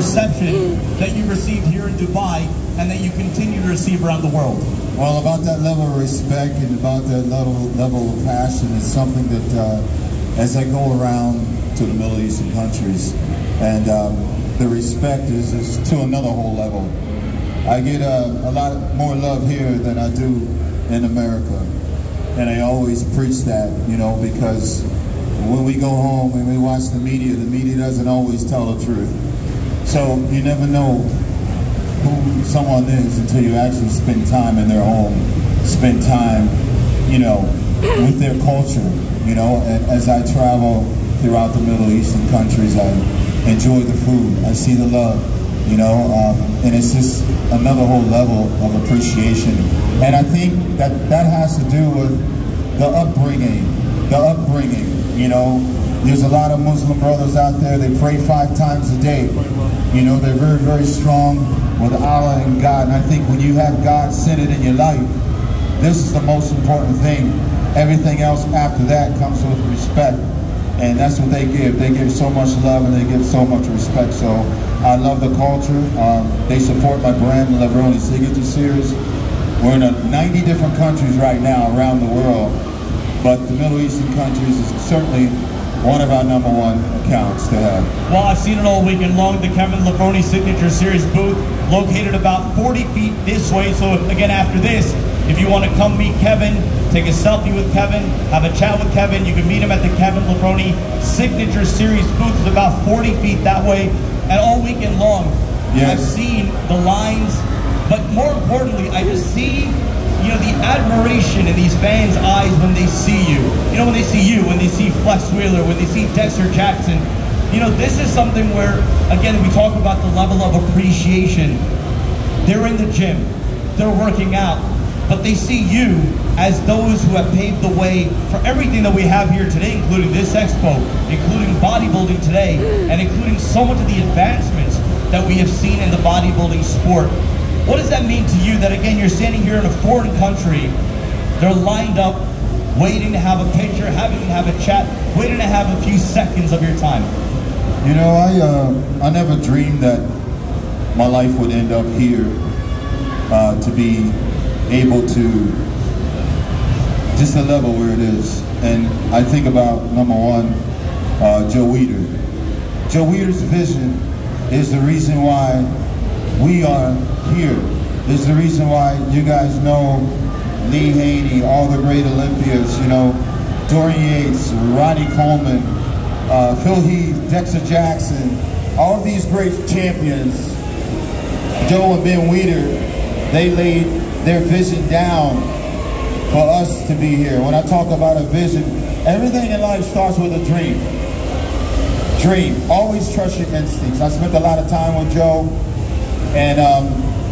reception that you received here in Dubai and that you continue to receive around the world? Well, about that level of respect and about that level level of passion is something that, uh, as I go around to the Middle Eastern countries, and um, the respect is, is to another whole level. I get uh, a lot more love here than I do in America, and I always preach that, you know, because when we go home and we watch the media, the media doesn't always tell the truth. So you never know who someone is until you actually spend time in their home, spend time, you know, with their culture, you know, and as I travel throughout the Middle Eastern countries, I enjoy the food, I see the love, you know, um, and it's just another whole level of appreciation. And I think that that has to do with the upbringing, the upbringing, you know, there's a lot of Muslim brothers out there, they pray five times a day. You know, they're very, very strong with Allah and God. And I think when you have God centered in your life, this is the most important thing. Everything else after that comes with respect. And that's what they give. They give so much love and they give so much respect. So I love the culture. Um, they support my brand, the Levrone Signature Series. We're in 90 different countries right now around the world. But the Middle Eastern countries is certainly one of our number one accounts to have. Well, I've seen it all weekend long. The Kevin Levrone Signature Series booth located about 40 feet this way. So again, after this, if you want to come meet Kevin, take a selfie with Kevin, have a chat with Kevin, you can meet him at the Kevin Levrone Signature Series booth. It's about 40 feet that way. And all weekend long, yes. I've seen the lines, but more importantly, I just see you know, the admiration in these fans' eyes when they see you. You know, when they see you, when they see Flex Wheeler, when they see Dexter Jackson. You know, this is something where, again, we talk about the level of appreciation. They're in the gym, they're working out, but they see you as those who have paved the way for everything that we have here today, including this expo, including bodybuilding today, and including so much of the advancements that we have seen in the bodybuilding sport. What does that mean to you that again you're standing here in a foreign country, they're lined up, waiting to have a picture, having to have a chat, waiting to have a few seconds of your time? You know, I uh, I never dreamed that my life would end up here uh, to be able to just the level where it is. And I think about number one, uh, Joe Weider. Joe Weider's vision is the reason why we are here. This is the reason why you guys know Lee Haney, all the great Olympians, you know, Dorian Yates, Ronnie Coleman, uh, Phil Heath, Dexter Jackson, all these great champions, Joe and Ben Weider, they laid their vision down for us to be here. When I talk about a vision, everything in life starts with a dream. Dream. Always trust your instincts. I spent a lot of time with Joe and um,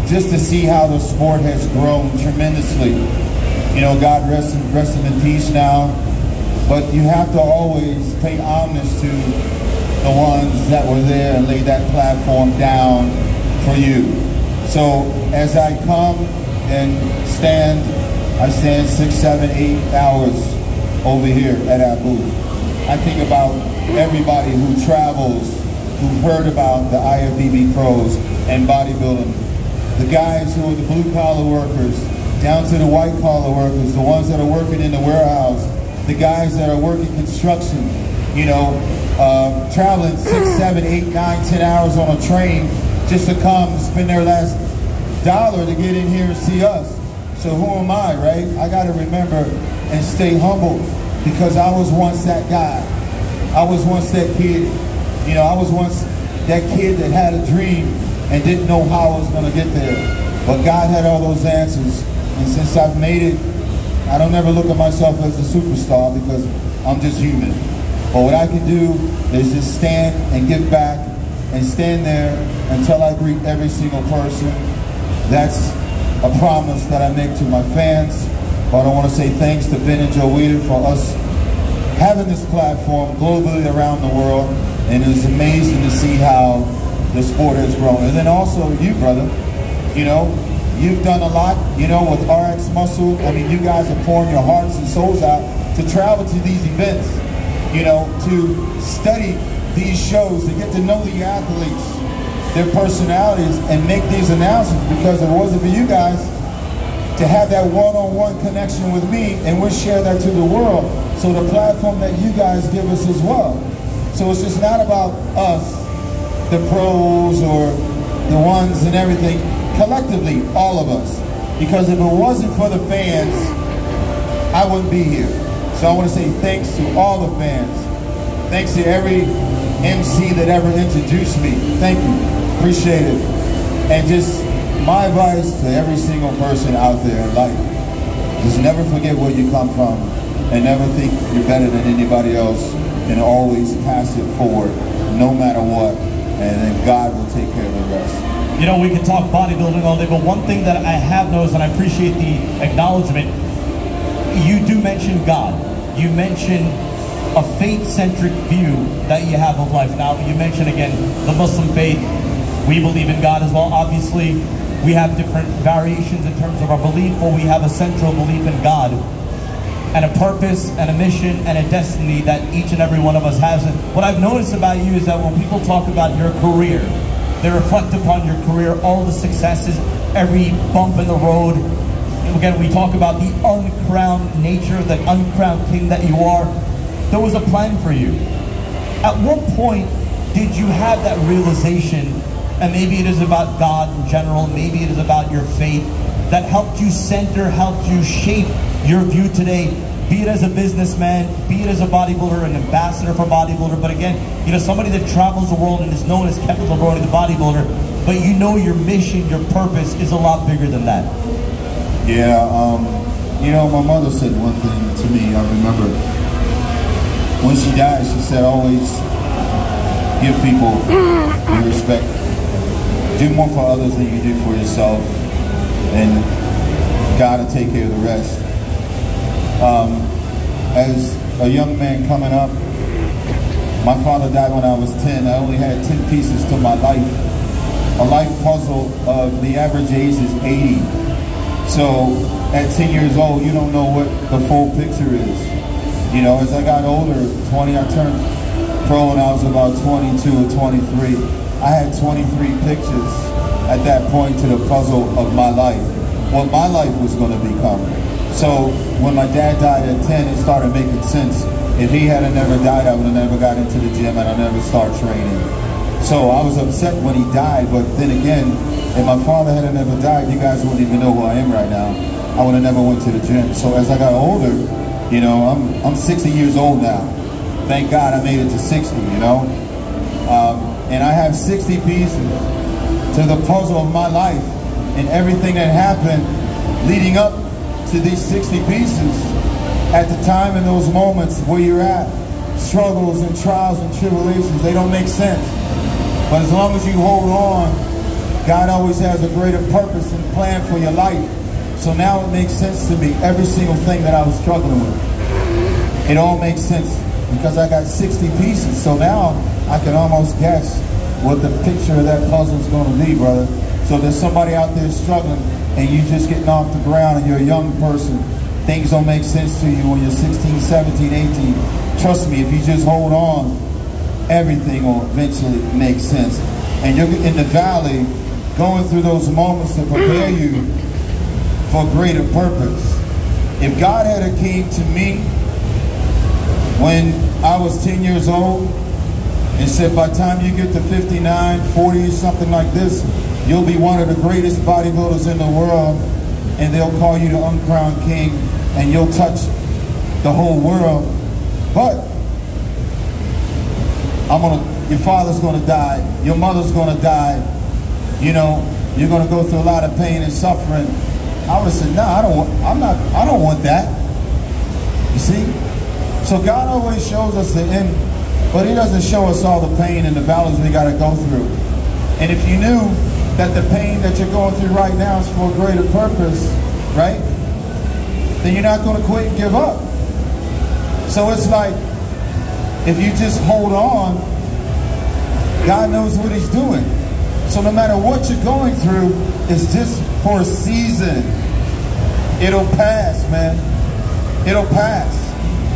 just to see how the sport has grown tremendously. You know, God rest, in, rest in peace now, but you have to always pay homage to the ones that were there and laid that platform down for you. So as I come and stand, I stand six, seven, eight hours over here at our booth. I think about everybody who travels, who heard about the IFBB pros, and bodybuilding. The guys who are the blue collar workers, down to the white collar workers, the ones that are working in the warehouse, the guys that are working construction, you know, uh, traveling six, seven, eight, nine, ten hours on a train just to come spend their last dollar to get in here and see us. So who am I, right? I got to remember and stay humble because I was once that guy. I was once that kid. You know, I was once that kid that had a dream and didn't know how I was going to get there. But God had all those answers. And since I've made it, I don't ever look at myself as a superstar because I'm just human. But what I can do is just stand and give back and stand there until I greet every single person. That's a promise that I make to my fans. But I want to say thanks to Ben and Joe Weider for us having this platform globally around the world. And it's amazing to see how the sport has grown. And then also you, brother, you know, you've done a lot, you know, with RX Muscle. I mean, you guys are pouring your hearts and souls out to travel to these events, you know, to study these shows, to get to know the athletes, their personalities and make these announcements because it wasn't for you guys, to have that one-on-one connection with me and we'll share that to the world. So the platform that you guys give us as well. So it's just not about us, the pros or the ones and everything, collectively, all of us. Because if it wasn't for the fans, I wouldn't be here. So I want to say thanks to all the fans. Thanks to every MC that ever introduced me. Thank you. Appreciate it. And just my advice to every single person out there in life just never forget where you come from and never think you're better than anybody else and always pass it forward no matter what and then God will take care of the rest. You know, we can talk bodybuilding all day, but one thing that I have noticed, and I appreciate the acknowledgement, you do mention God. You mention a faith-centric view that you have of life. Now, you mentioned again the Muslim faith. We believe in God as well. Obviously, we have different variations in terms of our belief, but we have a central belief in God and a purpose and a mission and a destiny that each and every one of us has. And what I've noticed about you is that when people talk about your career, they reflect upon your career, all the successes, every bump in the road. Again, we talk about the uncrowned nature, of the uncrowned king that you are. There was a plan for you. At what point did you have that realization, and maybe it is about God in general, maybe it is about your faith, that helped you center, helped you shape your view today, be it as a businessman, be it as a bodybuilder, an ambassador for bodybuilder, but again, you know, somebody that travels the world and is known as Kevin Levrone, the bodybuilder, but you know your mission, your purpose is a lot bigger than that. Yeah, um, you know, my mother said one thing to me, I remember. When she died, she said, always give people your respect. Do more for others than you do for yourself. And God will take care of the rest. Um, as a young man coming up, my father died when I was 10. I only had 10 pieces to my life. A life puzzle of the average age is 80. So at 10 years old, you don't know what the full picture is. You know, as I got older, 20, I turned pro when I was about 22 or 23. I had 23 pictures at that point to the puzzle of my life, what my life was going to become. So when my dad died at 10, it started making sense. If he had never died, I would have never got into the gym and I never started training. So I was upset when he died, but then again, if my father had never died, you guys wouldn't even know who I am right now. I would have never went to the gym. So as I got older, you know, I'm, I'm 60 years old now. Thank God I made it to 60, you know. Um, and I have 60 pieces to the puzzle of my life and everything that happened leading up to these 60 pieces at the time in those moments where you're at. Struggles and trials and tribulations, they don't make sense. But as long as you hold on, God always has a greater purpose and plan for your life. So now it makes sense to me, every single thing that I was struggling with. It all makes sense because I got 60 pieces. So now I can almost guess what the picture of that puzzle is going to be, brother. So there's somebody out there struggling and you're just getting off the ground and you're a young person. Things don't make sense to you when you're 16, 17, 18. Trust me, if you just hold on, everything will eventually make sense. And you're in the valley going through those moments to prepare you for greater purpose. If God had a came to me when I was 10 years old and said by the time you get to 59, 40, something like this, you'll be one of the greatest bodybuilders in the world and they'll call you the uncrowned king and you'll touch the whole world. But I'm gonna, your father's gonna die, your mother's gonna die, you know, you're gonna go through a lot of pain and suffering. I would have said, no, nah, I don't want, I'm not, I don't want that. You see? So God always shows us the end, but he doesn't show us all the pain and the valleys we gotta go through. And if you knew that the pain that you're going through right now is for a greater purpose, right? Then you're not gonna quit and give up. So it's like, if you just hold on, God knows what he's doing. So no matter what you're going through, it's just for a season. It'll pass, man. It'll pass.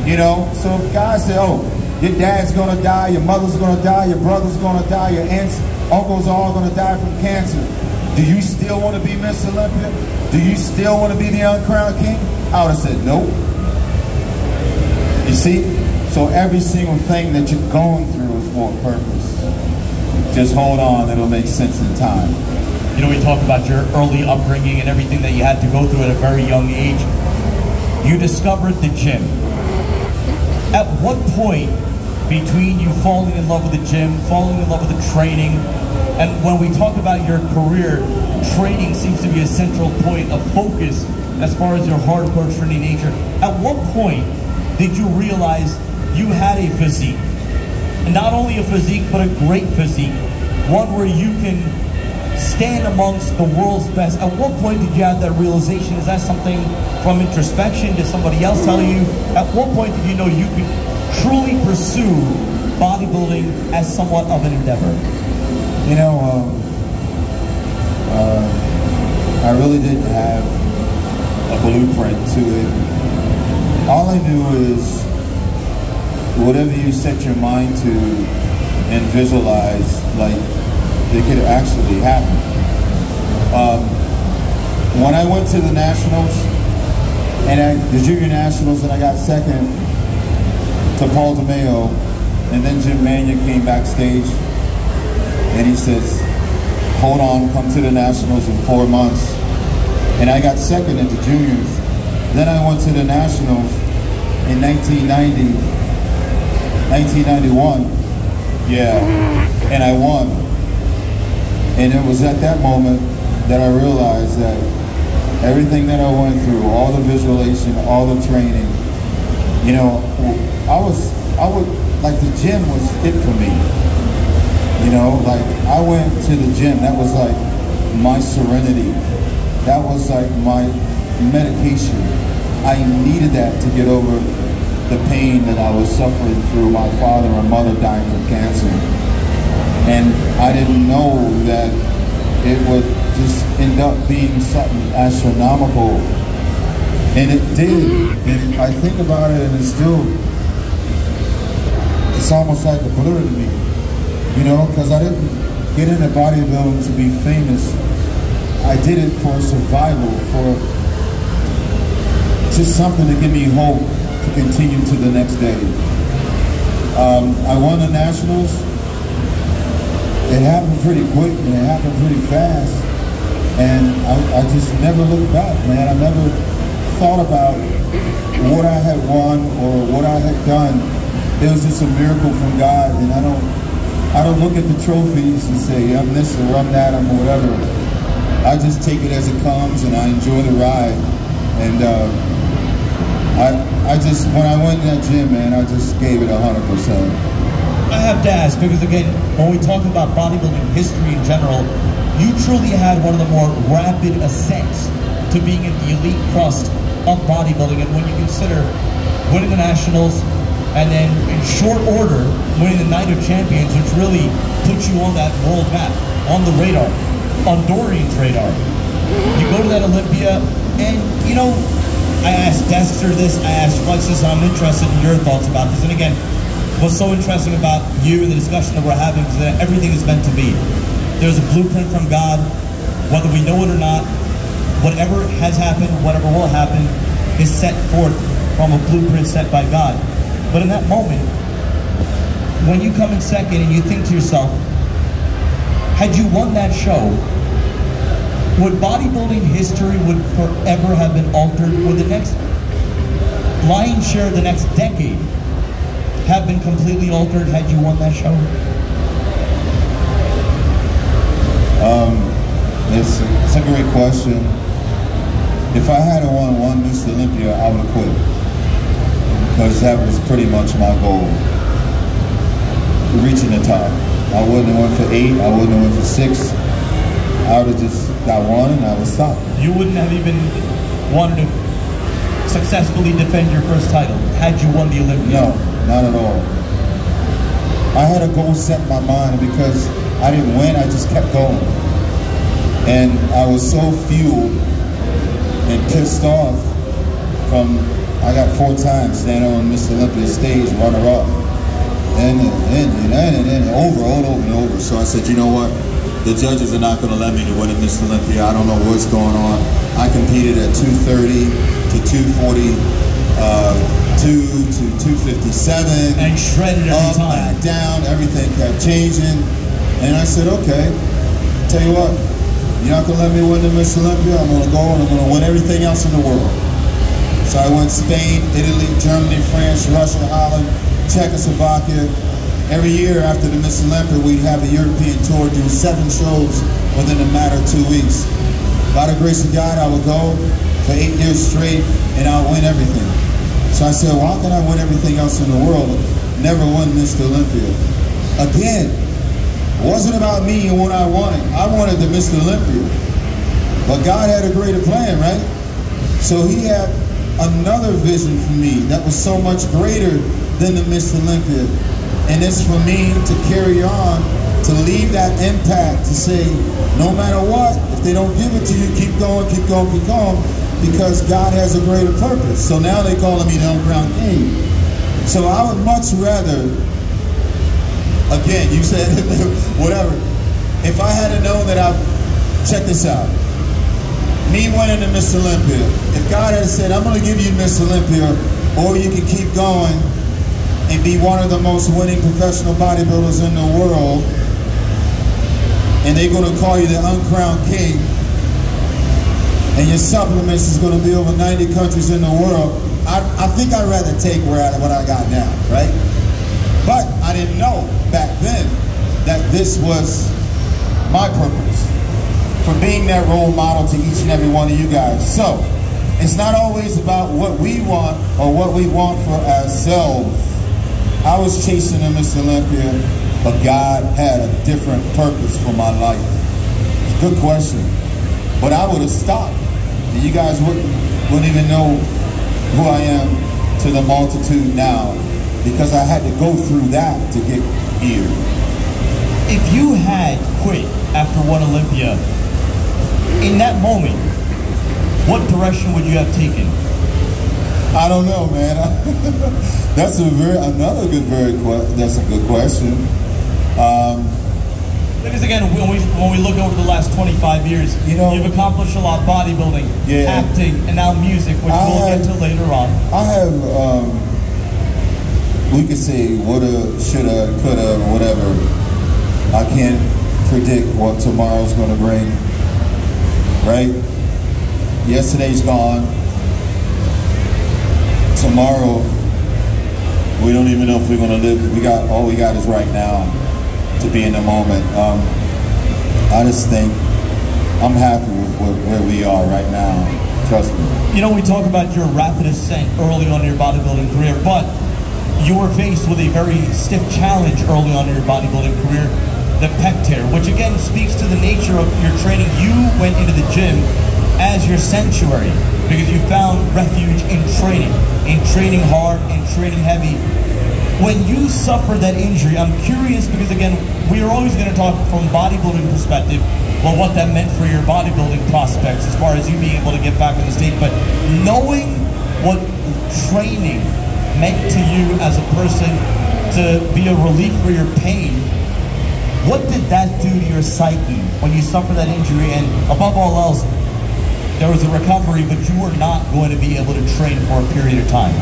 You know, so if God said, oh, your dad's gonna die, your mother's gonna die, your brother's gonna die, your aunts, uncles are all gonna die from cancer. Do you still want to be Miss Olympia? Do you still want to be the uncrowned king? I would have said nope. You see? So every single thing that you're going through is for a purpose. Just hold on, it'll make sense in time. You know, we talked about your early upbringing and everything that you had to go through at a very young age. You discovered the gym. At what point between you falling in love with the gym, falling in love with the training, and when we talk about your career, training seems to be a central point of focus as far as your hardcore training nature. At what point did you realize you had a physique? And not only a physique, but a great physique. One where you can stand amongst the world's best. At what point did you have that realization? Is that something from introspection? Did somebody else tell you? At what point did you know you could truly pursue bodybuilding as somewhat of an endeavor? You know, um, uh, I really didn't have a blueprint to it. All I knew is whatever you set your mind to and visualize, like, it could actually happen. Um, when I went to the nationals, and I, the junior nationals, and I got second to Paul DeMeo, and then Jim Manion came backstage, and he says, hold on, come to the nationals in four months. And I got second at the juniors. Then I went to the nationals in 1990, 1991. Yeah, and I won. And it was at that moment that I realized that everything that I went through, all the visualization, all the training, you know, I was, I would, like the gym was it for me. You know, like I went to the gym, that was like my serenity. That was like my medication. I needed that to get over the pain that I was suffering through my father and mother dying from cancer. And I didn't know that it would just end up being something astronomical. And it did. And I think about it and it's still, it's almost like a blur to me. You know, because I didn't get into bodybuilding to be famous. I did it for survival, for just something to give me hope to continue to the next day. Um, I won the nationals. It happened pretty quick and it happened pretty fast. And I, I just never looked back, man. I never thought about what I had won or what I had done. It was just a miracle from God, and I don't I don't look at the trophies and say, I'm this or I'm that, I'm whatever. I just take it as it comes and I enjoy the ride. And uh, I, I just, when I went in that gym, man, I just gave it 100%. I have to ask, because again, when we talk about bodybuilding history in general, you truly had one of the more rapid ascents to being in the elite crust of bodybuilding. And when you consider winning the nationals, and then in short order winning the Night of Champions, which really puts you on that world map, on the radar, on Dorian's radar. You go to that Olympia, and you know, I asked Dexter this, I asked Flex this, I'm interested in your thoughts about this. And again, what's so interesting about you and the discussion that we're having is that everything is meant to be. There's a blueprint from God, whether we know it or not, whatever has happened, whatever will happen, is set forth from a blueprint set by God. But in that moment, when you come in second and you think to yourself, had you won that show, would bodybuilding history would forever have been altered? Would the next lion's share of the next decade have been completely altered had you won that show? Um, it's, it's a great question. If I had won one Miss Olympia, I would have quit. Because that was pretty much my goal. Reaching the top. I wouldn't have went for eight, I wouldn't have went for six. I would have just got one and I would stop. You wouldn't have even wanted to successfully defend your first title had you won the Olympia? No, not at all. I had a goal set in my mind because I didn't win, I just kept going. And I was so fueled and pissed off from, I got four times standing on Miss Olympia stage, runner up. and and and and, and, and over, and over and over. So I said, you know what? The judges are not going to let me to win a Miss Olympia. I don't know what's going on. I competed at 230 to 240, uh, 2 to 257. And shredded every up, time. back, down, everything kept changing. And I said, okay, tell you what, you're not to let me win the Miss Olympia. I'm to go and I'm to win everything else in the world. So I went Spain, Italy, Germany, France, Russia, Holland, Czechoslovakia. Every year after the Miss Olympia, we'd have the European tour, do seven shows within a matter of two weeks. By the grace of God, I would go for eight years straight and I'll win everything. So I said, well, how can I win everything else in the world? Never win Mr. Olympia. Again, wasn't about me and what I wanted. I wanted the Mr. Olympia. But God had a greater plan, right? So he had another vision for me that was so much greater than the Miss Olympia. And it's for me to carry on, to leave that impact, to say, no matter what, if they don't give it to you, keep going, keep going, keep going, because God has a greater purpose. So now they're calling me the uncrowned king. So I would much rather, again, you said whatever. If I had known that I, check this out, me winning the Miss Olympia, if God had said, I'm going to give you Miss Olympia, or you can keep going and be one of the most winning professional bodybuilders in the world, and they're going to call you the uncrowned king, and your supplements is going to be over 90 countries in the world, I, I think I'd rather take where I, what I got now, right? But I didn't know back then that this was my purpose for being that role model to each and every one of you guys. So, it's not always about what we want or what we want for ourselves. I was chasing a Miss Olympia, but God had a different purpose for my life. Good question. But I would have stopped. And you guys wouldn't, wouldn't even know who I am to the multitude now because I had to go through that to get If you had quit after one Olympia, in that moment, what direction would you have taken? I don't know, man. that's a very another good, very that's a good question. Um, Because again, when we when we look over the last 25 years, You know- you've accomplished a lot: bodybuilding, Yeah. acting, and now music, which I we'll had- get to later on. I have, um, we could say woulda, shoulda, coulda, whatever. I can't predict what tomorrow's to bring. Right? Yesterday's gone. Tomorrow, we don't even know if we're to live. We got all we got is right now to be in the moment. Um, I just think I'm happy with what, where we are right now. Trust me. You know, we talk about your rapid ascent early on in your bodybuilding career, but you were faced with a very stiff challenge early on in your bodybuilding career, the pec tear, which again speaks to the nature of your training. You went into the gym as your sanctuary because you found refuge in training, in training hard, in training heavy. When you suffered that injury, I'm curious because again, we are always going to talk from bodybuilding perspective, well, what that meant for your bodybuilding prospects as far as you being able to get back on the stage. But knowing what training meant to you as a person to be a relief for your pain, what did that do to your psyche when you suffered that injury? And above all else, there was a recovery, but you were not going to be able to train for a period of time.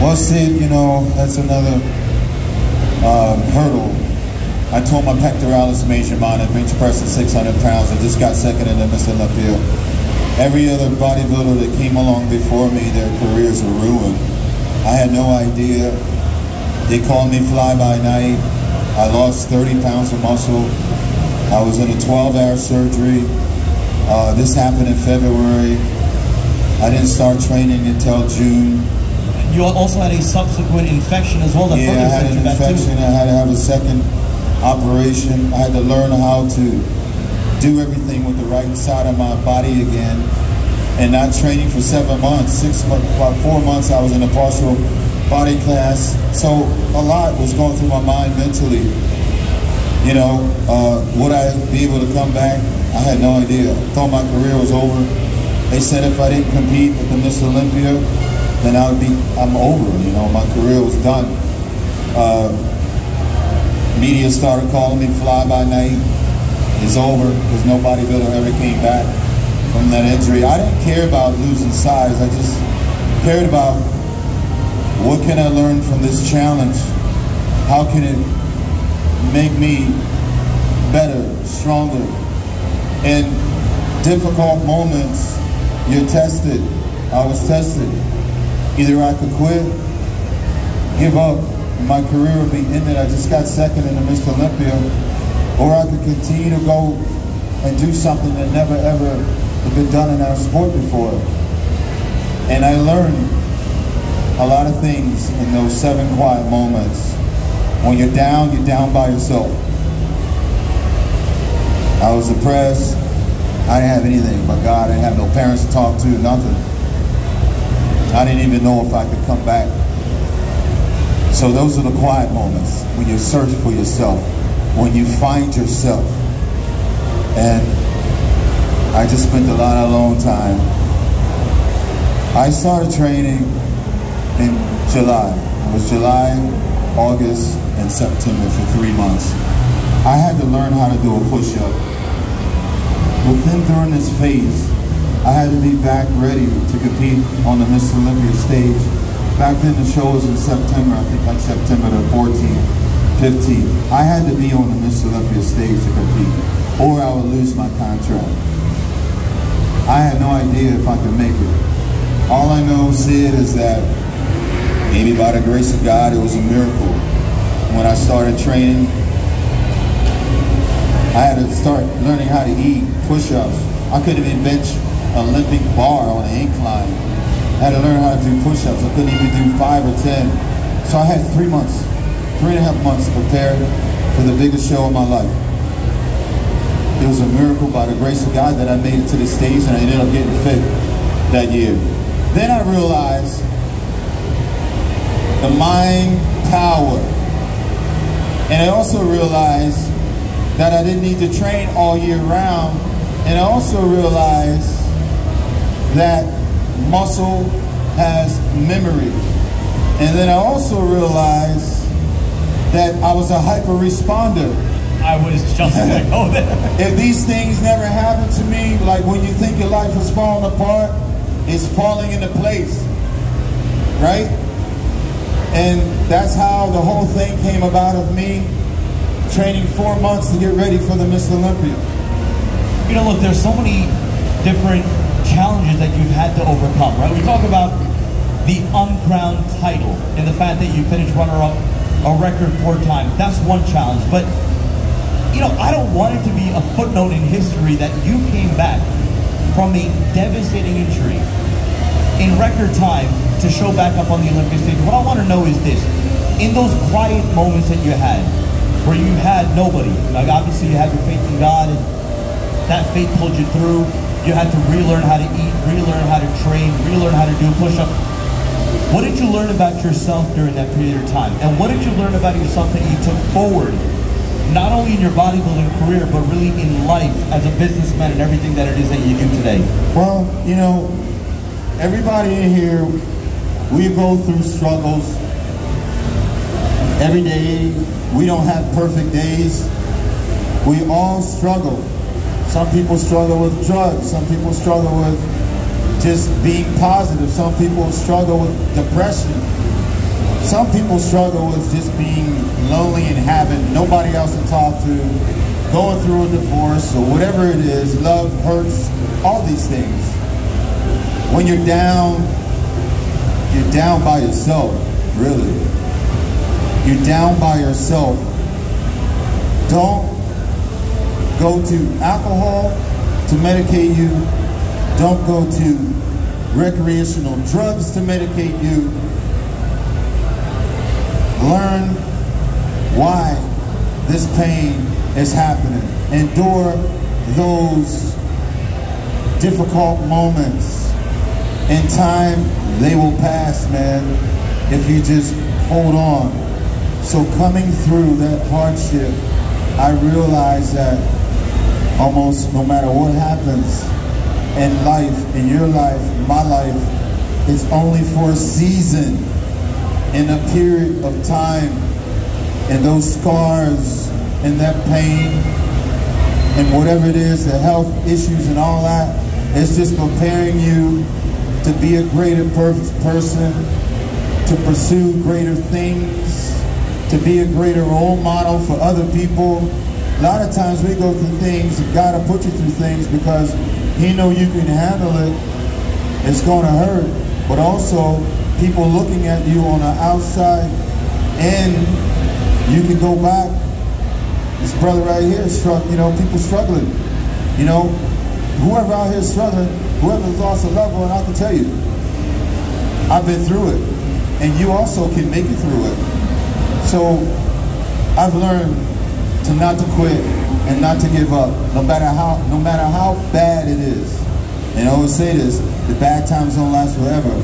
Well, Sid, you know, that's another um, hurdle. I tore my pectoralis major minor, bench pressing 600 pounds. I just got second in Miss Olympia. Every other bodybuilder that came along before me, their careers were ruined. I had no idea. They called me fly by night. I lost 30 pounds of muscle. I was in a 12-hour surgery. Uh, this happened in February. I didn't start training until June. You also had a subsequent infection as well that Yeah, I had an infection. I had to have a second operation. I had to learn how to do everything with the right side of my body again. And not training for seven months, six about four months, I was in a partial body class. So a lot was going through my mind mentally. You know, uh, would I be able to come back? I had no idea. Thought my career was over. They said if I didn't compete at the Miss Olympia, then I would be, I'm over. You know, my career was done. uh, media started calling me fly by night. It's over because no bodybuilder ever came back from that injury. I didn't care about losing size. I just cared about what can I learn from this challenge? How can it make me better, stronger? In difficult moments, you're tested. I was tested. Either I could quit, give up, and my career would be ended. I just got second in the Mr. Olympia. Or I could continue to go and do something that never ever been done in our sport before. And I learned a lot of things in those seven quiet moments. When you're down, you're down by yourself. I was depressed. I didn't have anything but God. I didn't have no parents to talk to, nothing. I didn't even know if I could come back. So those are the quiet moments when you search for yourself, when you find yourself. And I just spent a lot of alone time. I started training in July. It was July, August, and September for three months. I had to learn how to do a push-up. Within during this phase, I had to be back ready to compete on the Miss Olympia stage. Back then the show was in September, I think like September the 14th, 15th. I had to be on the Miss Olympia stage to compete, or I would lose my contract. I had no idea if I could make it. All I know, Sid, is that maybe by the grace of God, it was a miracle. When I started training, I had to start learning how to eat push-ups. I couldn't even bench an Olympic bar on an incline. I had to learn how to do push-ups. I couldn't even do five or 10. So I had three months, three and a half months to prepare for the biggest show of my life. It was a miracle by the grace of God that I made it to the stage and I ended up getting fit that year. Then I realized the mind power. And I also realized that I didn't need to train all year round. And I also realized that muscle has memory. And then I also realized that I was a hyper responder. I was just oh, gonna go. If these things never happened to me, like when you think your life is falling apart, it's falling into place. Right? And that's how the whole thing came about of me training four months to get ready for the Miss Olympia. You know, look, there's so many different challenges that you've had to overcome, right? We talk about the uncrowned title and the fact that you finished runner-up a record four times. That's one challenge. But, you know, I don't want it to be a footnote in history that you came back from a devastating injury in record time to show back up on the Olympic stage. What I want to know is this. In those quiet moments that you had, where you had nobody, like obviously you had your faith in God and that faith pulled you through. You had to relearn how to eat, relearn how to train, relearn how to do push-up. What did you learn about yourself during that period of time? And what did you learn about yourself that you took forward, not only in your bodybuilding career, but really in life as a businessman and everything that it is that you do today? Well, you know, everybody in here, we go through struggles every day. We don't have perfect days. We all struggle. Some people struggle with drugs. Some people struggle with just being positive. Some people struggle with depression. Some people struggle with just being lonely and having nobody else to talk to, going through a divorce or whatever it is, love hurts, all these things. When you're down, you're down by yourself, really. You're down by yourself. Don't go to alcohol to medicate you. Don't go to recreational drugs to medicate you. Learn why this pain is happening. Endure those difficult moments. In time, they will pass, man, if you just hold on. So coming through that hardship, I realized that almost no matter what happens in life, in your life, my life, it's only for a season, in a period of time and those scars and that pain and whatever it is, the health issues and all that, it's just preparing you to be a greater per person, to pursue greater things, to be a greater role model for other people. A lot of times we go through things, God will put you through things because He know you can handle it. It's going to hurt, but also people looking at you on the outside, and you can go back. This brother right here, struck, you know, people struggling. You know, whoever out here struggling, whoever's lost a loved one, I can tell you, I've been through it, and you also can make it through it. So I've learned to not to quit and not to give up, no matter how no matter how bad it is. And I always say this: the bad times don't last forever.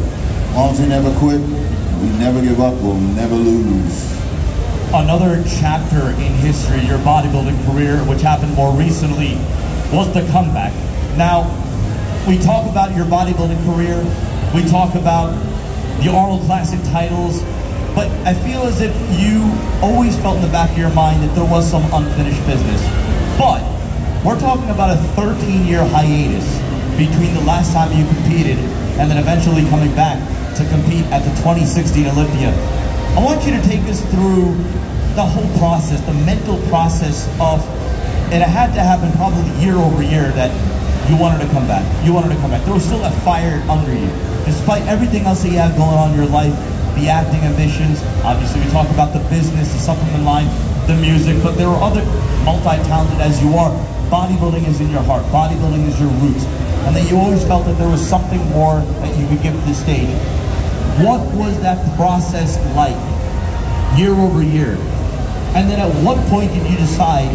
As long as we never quit, we never give up, we'll never lose. Another chapter in history, your bodybuilding career, which happened more recently, was the comeback. Now, we talk about your bodybuilding career, we talk about the Arnold Classic titles, but I feel as if you always felt in the back of your mind that there was some unfinished business. But we're talking about a 13-year hiatus between the last time you competed and then eventually coming back to compete at the 2016 Olympia. I want you to take us through the whole process, the mental process of, and it had to happen probably year over year that you wanted to come back. You wanted to come back. There was still a fire under you. Despite everything else that you have going on in your life, the acting ambitions, obviously we talk about the business, the supplement line, the music, but there are other multi-talented as you are. Bodybuilding is in your heart. Bodybuilding is your roots. And that you always felt that there was something more that you could give to the stage. What was that process like year over year? And then at what point did you decide,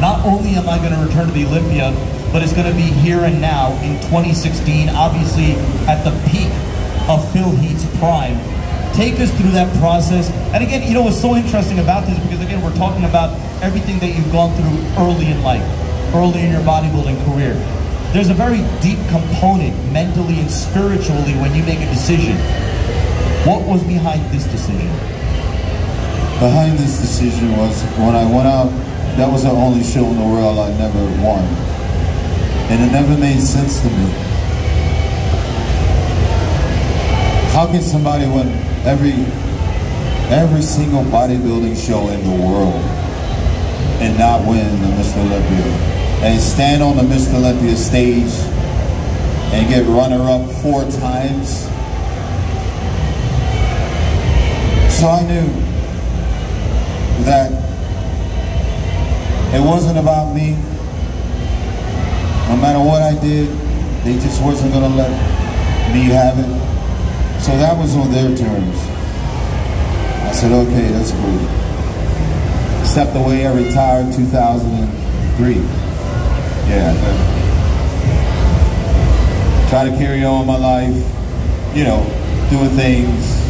not only am I going to return to the Olympia, but it's going to be here and now in 2016, obviously at the peak of Phil Heath's prime. Take us through that process. And again, you know what's so interesting about this, because again, we're talking about everything that you've gone through early in life, early in your bodybuilding career. There's a very deep component mentally and spiritually when you make a decision. What was behind this decision? Behind this decision was when I went out, that was the only show in the world I never won. And it never made sense to me. How can somebody win every every single bodybuilding show in the world and not win the Mr. Olympia? And stand on the Mr. Olympia stage and get runner-up four times? So I knew that it wasn't about me. No matter what I did, they just wasn't gonna let me have it. So that was on their terms. I said, okay, that's cool. Stepped away, I retired 2003. Yeah. Try to carry on my life, you know, doing things.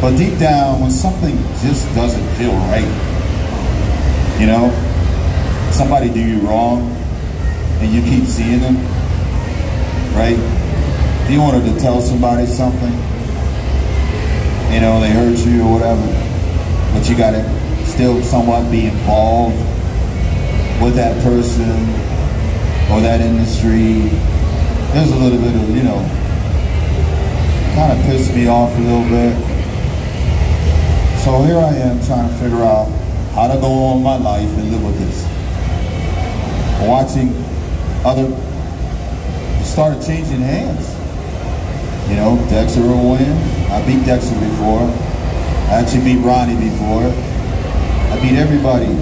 But deep down, when something just doesn't feel right, you know, somebody do you wrong, and you keep seeing them, right? If you wanted to tell somebody something, you know, they hurt you or whatever, but you gotta still somewhat be involved with that person or that industry. There's a little bit of, you know, kind of pissed me off a little bit. So here I am trying to figure out how to go on my life and live with this. Watching other started changing hands. You know, Dexter will win. I beat Dexter before. I actually beat Ronnie before. I beat everybody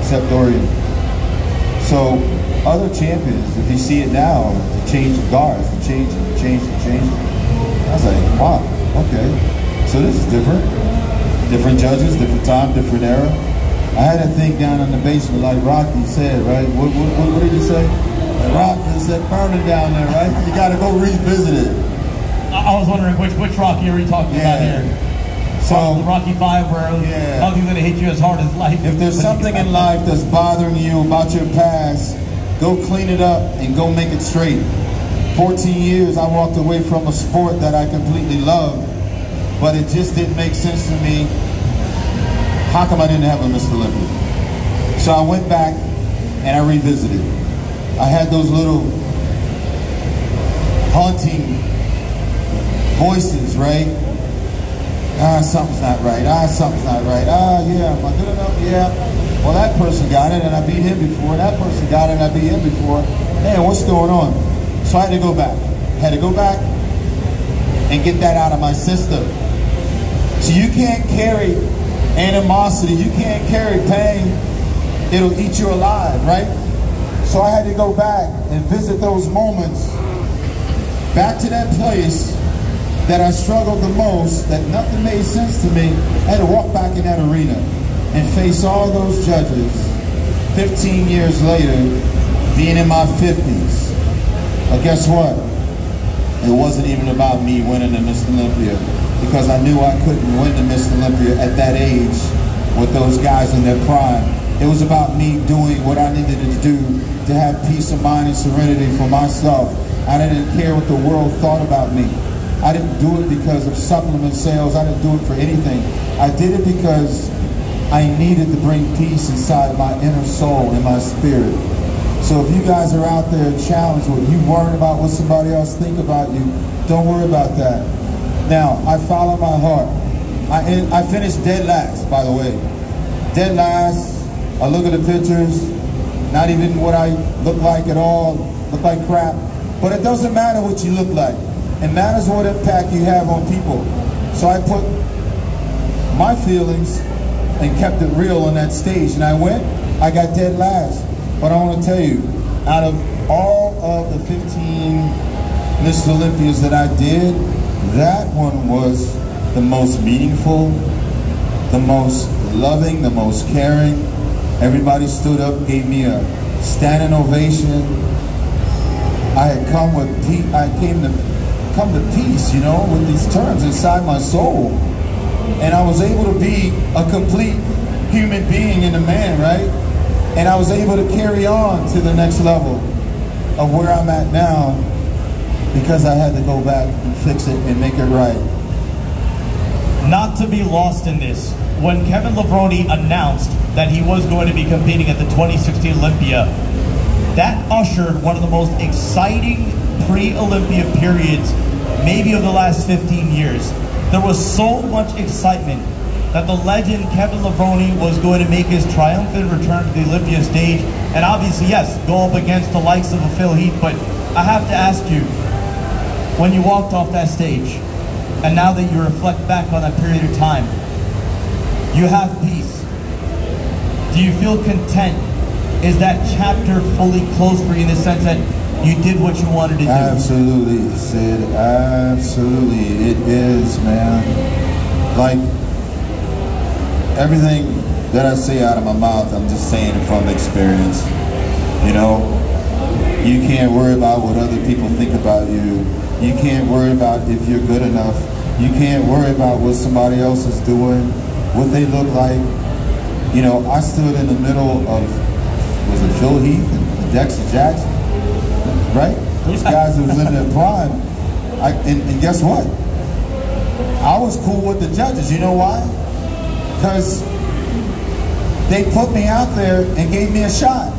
except Dorian. So other champions, if you see it now, the change of guards, the change, the change, the change. I was like, wow, okay. So this is different. Different judges, different time, different era. I had that thing down in the basement like Rocky said, right? What, what, what, did you say? Rocky said, burn it down there, right? You gotta go revisit it. I was wondering which which Rocky are you talking about Yeah. So Rocky Five, where Yeah. nothing's gonna hit you as hard as life. if there's something in life that's bothering you about your past, go clean it up and go make it straight. 14 years I walked away from a sport that I completely loved, but it just didn't make sense to me how come I didn't have a Mr. Olympia? So I went back and I revisited. I had those little haunting voices, right? Ah, something's not right. Ah, something's not right. Ah, yeah, am I good enough? Yeah. Well, that person got it and I beat him before. That person got it and I beat him before. Hey, what's going on? So I had to go back. Had to go back and get that out of my system. So you can't carry animosity. You can't carry pain. It'll eat you alive, right? So I had to go back and visit those moments. Back to that place that I struggled the most, that nothing made sense to me. I had to walk back in that arena and face all those judges 15 years later, being in my 50s. But guess what? It wasn't even about me winning the Miss Olympia because I knew I couldn't win the Miss Olympia at that age with those guys in their prime. It was about me doing what I needed to do to have peace of mind and serenity for myself. I didn't care what the world thought about me. I didn't do it because of supplement sales. I didn't do it for anything. I did it because I needed to bring peace inside my inner soul and my spirit. So if you guys are out there challenged with you worrying about what somebody else think about you, don't worry about that. Now, I follow my heart. I, I finished dead last, by the way. Dead last. I look at the pictures, not even what I look like at all, look like crap. But it doesn't matter what you look like. It matters what impact you have on people. So I put my feelings and kept it real on that stage. And I went, I got dead last. But I want to tell you, out of all of the 15 Miss Olympias that I did, that one was the most meaningful, the most loving, the most caring. Everybody stood up, gave me a standing ovation. I had come with I came to come to peace, you know, with these terms inside my soul. And I was able to be a complete human being and a man, right? And I was able to carry on to the next level of where I'm at now because I had to go back and fix it and make it right. Not to be lost in this, when Kevin Levrone announced that he was going to be competing at the 2016 Olympia, that ushered one of the most exciting pre-Olympia periods maybe of the last 15 years. There was so much excitement that the legend Kevin Levrone was going to make his triumphant return to the Olympia stage. And obviously, yes, go up against the likes of a Phil Heath. But I have to ask you, when you walked off that stage, and now that you reflect back on that period of time, you have peace. Do you feel content? Is that chapter fully closed for you in the sense that you did what you wanted to do? Absolutely, Sid. Absolutely. It is, man. Like, everything that I say out of my mouth, I'm just saying it from experience. You know, you can't worry about what other people think about you. You can't worry about if you're good enough. You can't worry about what somebody else is doing, what they look like. You know, I stood in the middle of, was it Phil Heath and Dexter Jackson? Right? Those guys who was in their prime. I, and, and guess what? I was cool with the judges. You know why? because they put me out there and gave me a shot.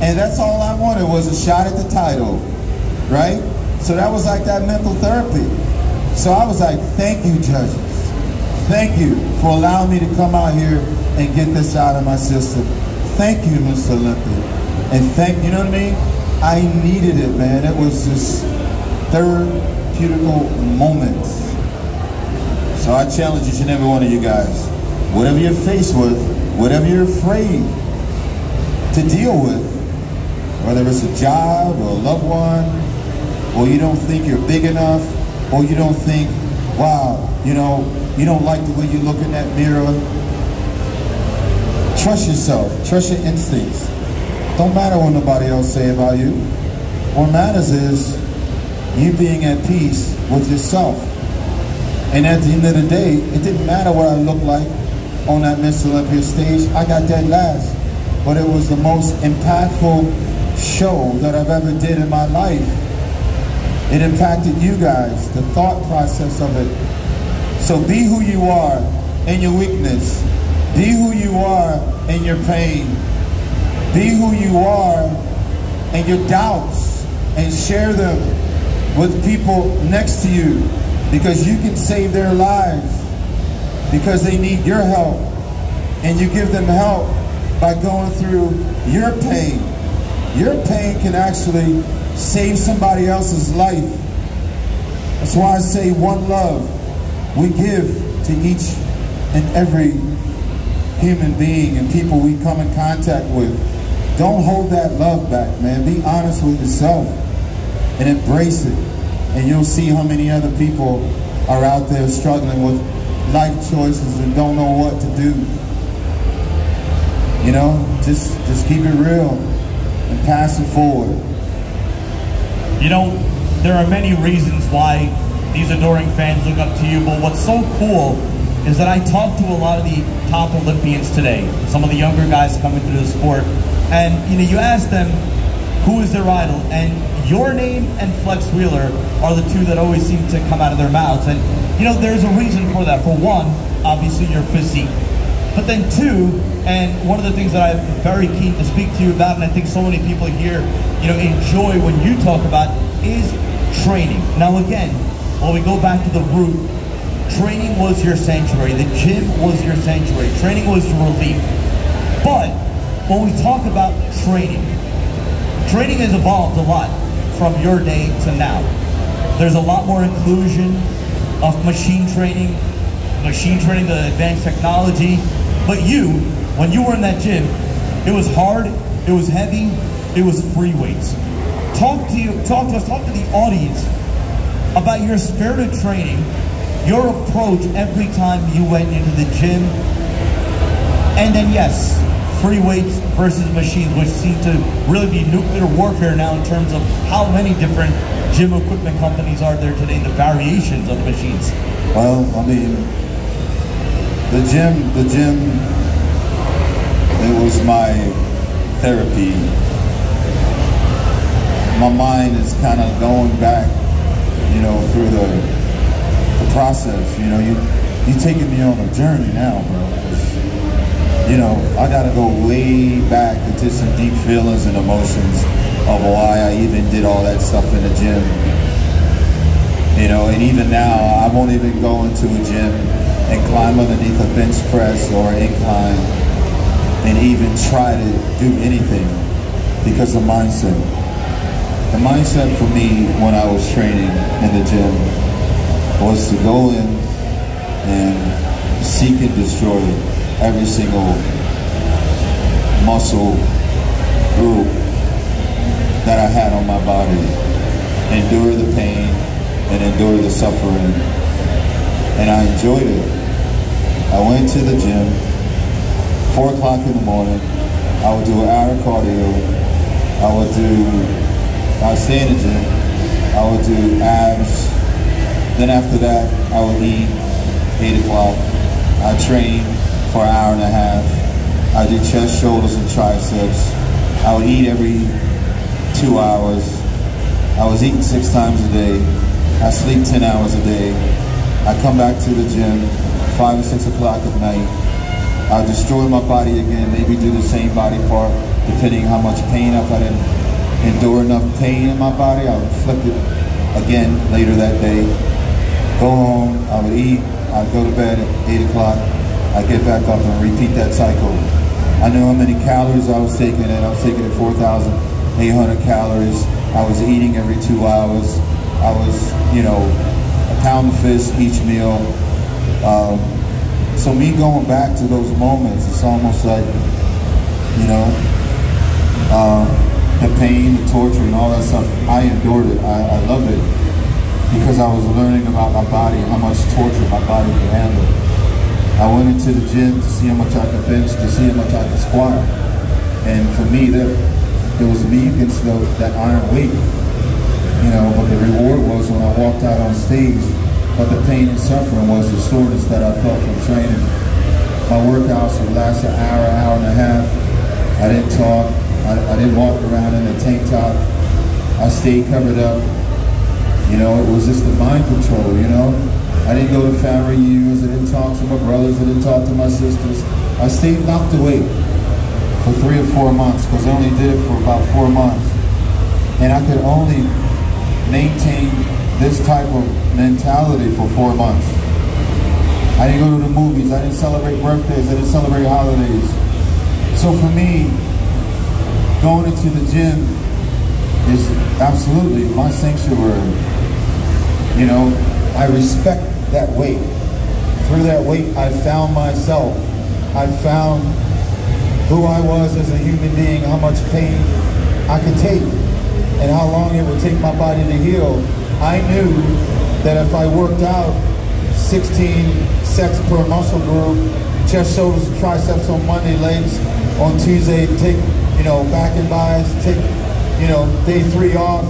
And that's all I wanted was a shot at the title, right? So that was like that mental therapy. So I was like, thank you, judges. Thank you for allowing me to come out here and get this out of my system. Thank you, Mr. Olympia. And thank, you know what I mean? I needed it, man. It was this therapeutical moment. So I challenge each and every one of you guys whatever you're faced with, whatever you're afraid to deal with, whether it's a job or a loved one, or you don't think you're big enough, or you don't think, wow, you know, you don't like the way you look in that mirror. Trust yourself, trust your instincts. Don't matter what nobody else say about you. What matters is you being at peace with yourself. And at the end of the day, it didn't matter what I looked like on that Miss Olympia stage. I got dead last, but it was the most impactful show that I've ever did in my life. It impacted you guys, the thought process of it. So be who you are in your weakness. Be who you are in your pain. Be who you are and your doubts and share them with people next to you because you can save their lives because they need your help. And you give them help by going through your pain. Your pain can actually save somebody else's life. That's why I say one love. We give to each and every human being and people we come in contact with. Don't hold that love back, man. Be honest with yourself and embrace it. And you'll see how many other people are out there struggling with life choices and don't know what to do. You know, just just keep it real and pass it forward. You know, there are many reasons why these adoring fans look up to you, but what's so cool is that I talked to a lot of the top Olympians today, some of the younger guys coming through the sport, and you know, you ask them who is their idol, and your name and Flex Wheeler are the two that always seem to come out of their mouths. And you know, there's a reason for that. For one, obviously your physique. But then two, and one of the things that I'm very keen to speak to you about, and I think so many people here, you know, enjoy when you talk about, is training. Now again, when we go back to the root, training was your sanctuary. The gym was your sanctuary. Training was your relief. But when we talk about training, training has evolved a lot from your day to now. There's a lot more inclusion of machine training, machine training, the advanced technology, but you, when you were in that gym, it was hard, it was heavy, it was free weights. Talk to you, talk to us, talk to the audience about your spirit of training, your approach every time you went into the gym, and then yes, free weights versus machines, which seem to really be nuclear warfare now in terms of how many different gym equipment companies are there today, the variations of the machines. Well, I mean, the gym, the gym, it was my therapy. My mind is kind of going back, you know, through the, the process. You know, you you're taking me on a journey now, bro. You know, I gotta go way back into some deep feelings and emotions of why I even did all that stuff in the gym. You know, and even now, I won't even go into a gym and climb underneath a bench press or incline and even try to do anything because of mindset. The mindset for me when I was training in the gym was to go in and seek and destroy every single muscle group that I had on my body, endure the pain and endure the suffering. And I enjoyed it. I went to the gym, four o'clock in the morning. I would do an hour cardio. I would do, I would stay in the gym. I would do abs. Then after that, I would eat, eight o'clock. I train for an hour and a half. I do chest, shoulders, and triceps. I would eat every two hours. I was eating six times a day. I sleep 10 hours a day. I come back to the gym, five or six o'clock at night. I destroy my body again, maybe do the same body part, depending how much pain. If I didn't endure enough pain in my body, I would inflict it again later that day. Go home, I would eat, I'd go to bed at eight o'clock. I'd get back up and repeat that cycle. I knew how many calories I was taking and I was taking in 4,800 calories. I was eating every two hours. I was, you know, a pound of fish each meal. Um, so me going back to those moments, it's almost like, you know, um, the pain, the torture, and all that stuff. I endured it. I, I loved it because I was learning about my body, how much torture my body could handle. I went into the gym to see how much I could bench, to see how much I could squat, and for me, that there was me against the, that iron weight. You know, but the reward was when I walked out on stage. But the pain and suffering was the soreness that I felt from training. My workouts would last an hour, hour and a half. I didn't talk. I, I didn't walk around in a tank top. I stayed covered up. You know, it was just the mind control, you know. I didn't go to family reunions. I didn't talk to my brothers. I didn't talk to my sisters. I stayed locked away for three or four months because I only did it for about four months. And I could only maintain this type of mentality for four months. I didn't go to the movies, I didn't celebrate birthdays, I didn't celebrate holidays. So for me, going into the gym is absolutely my sanctuary. You know, I respect that weight. Through that weight, I found myself. I found who I was as a human being, how much pain I could take, and how long it would take my body to heal. I knew that if I worked out 16 sets per muscle group, chest, shoulders, triceps on Monday, legs on Tuesday, take, you know, back and buys, take, you know, day three off,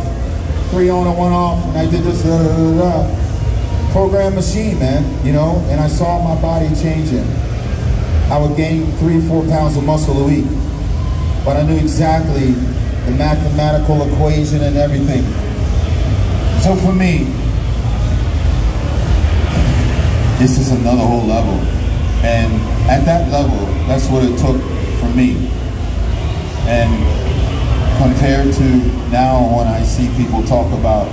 three on and one off, and I did this, da, da, da. Program machine, man, you know, and I saw my body changing. I would gain three, four pounds of muscle a week, but I knew exactly the mathematical equation and everything. So for me, this is another whole level. And at that level, that's what it took for me. And compared to now when I see people talk about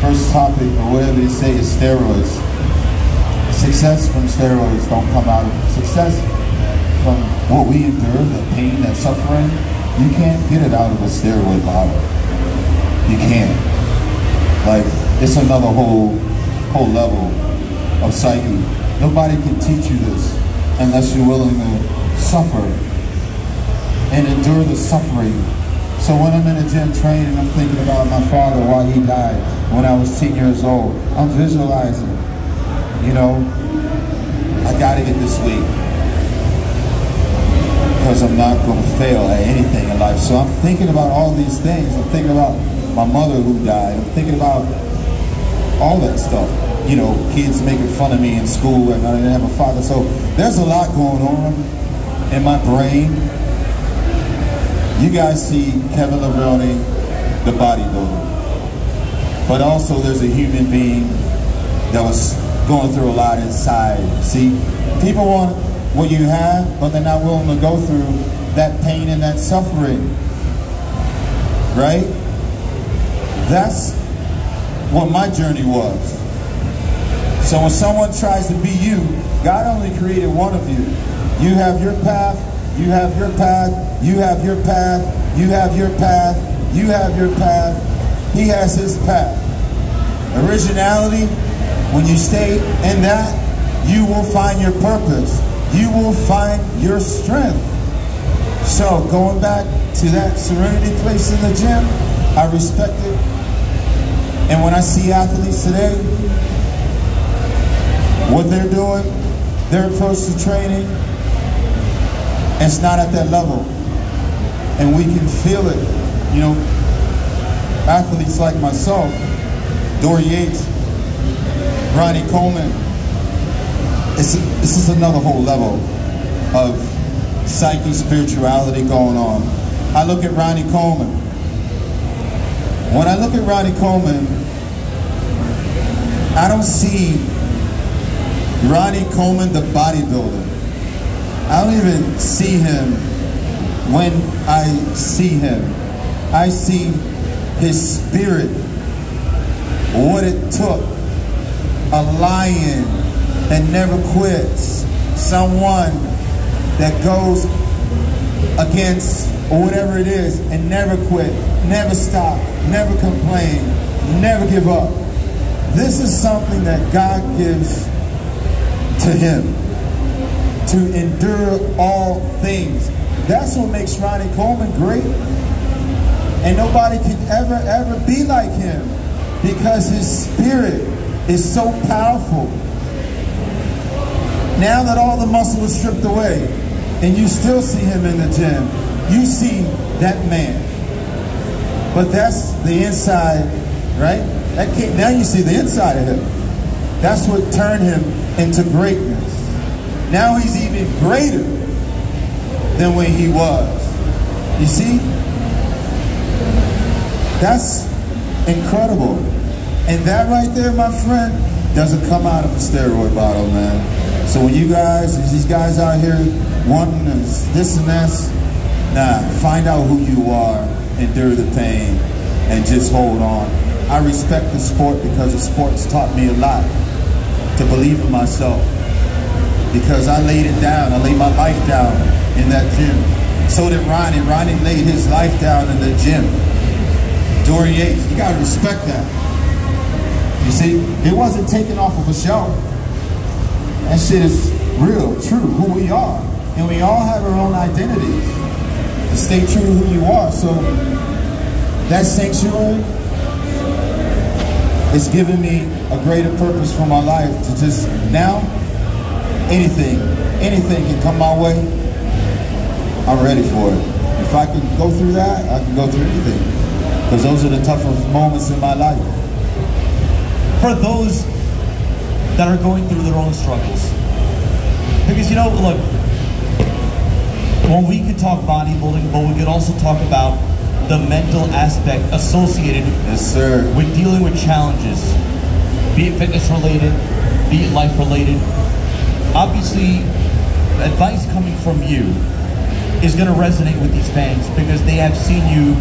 first topic or whatever they say is steroids. Success from steroids don't come out of success from what we endure, the pain, that suffering. You can't get it out of a steroid bottle. You can't. Like it's another whole whole level of psyche. Nobody can teach you this unless you're willing to suffer and endure the suffering. So when I'm in the gym training, I'm thinking about my father while he died when I was 10 years old. I'm visualizing, you know, I gotta get this weight because I'm not gonna fail at anything in life. So I'm thinking about all these things. I'm thinking about my mother who died. I'm thinking about all that stuff. You know, kids making fun of me in school and I didn't have a father. So there's a lot going on in my brain. You guys see Kevin Levrone, the bodybuilder. But also there's a human being that was going through a lot inside. See, people want what you have, but they're not willing to go through that pain and that suffering. Right? That's what my journey was. So when someone tries to be you, God only created one of you. You have your path, you have your path, you have your path, you have your path, you have your path. He has his path. Originality, when you stay in that, you will find your purpose. You will find your strength. So going back to that serenity place in the gym, I respect it. And when I see athletes today, what they're doing, their approach to training, it's not at that level. And we can feel it. You know, athletes like myself, Dorian Yates, Ronnie Coleman, it's, this is another whole level of psyche spirituality going on. I look at Ronnie Coleman. When I look at Ronnie Coleman, I don't see Ronnie Coleman, the bodybuilder. I don't even see him when I see him. I see his spirit, what it took. A lion that never quits. Someone that goes against or whatever it is and never quit, never stop, never complain, never give up. This is something that God gives to him to endure all things. That's what makes Ronnie Coleman great. And nobody can ever, ever be like him because his spirit is so powerful. Now that all the muscle is stripped away and you still see him in the gym, you see that man. But that's the inside, right? That can't, now you see the inside of him. That's what turned him into greatness. Now he's even greater than when he was. You see? That's incredible. And that right there, my friend, doesn't come out of a steroid bottle, man. So when you guys, these guys out here wanting this, this and that. Nah, find out who you are, endure the pain, and just hold on. I respect the sport because the sport's taught me a lot to believe in myself. Because I laid it down, I laid my life down in that gym. So did Ronnie. Ronnie laid his life down in the gym. Yates, you gotta respect that. You see, it wasn't taken off of a shelf. That shit is real, true, who we are. And we all have our own identities. Stay true to who you are. So that sanctuary is giving me a greater purpose for my life to just now, anything, anything can come my way. I'm ready for it. If I can go through that, I can go through anything. Because those are the toughest moments in my life. For those that are going through their own struggles. Because you know, look, well, we could talk bodybuilding, but we could also talk about the mental aspect associated Yes, sir. with dealing with challenges, be it fitness related, be it life related. Obviously, advice coming from you is going to resonate with these fans because they have seen you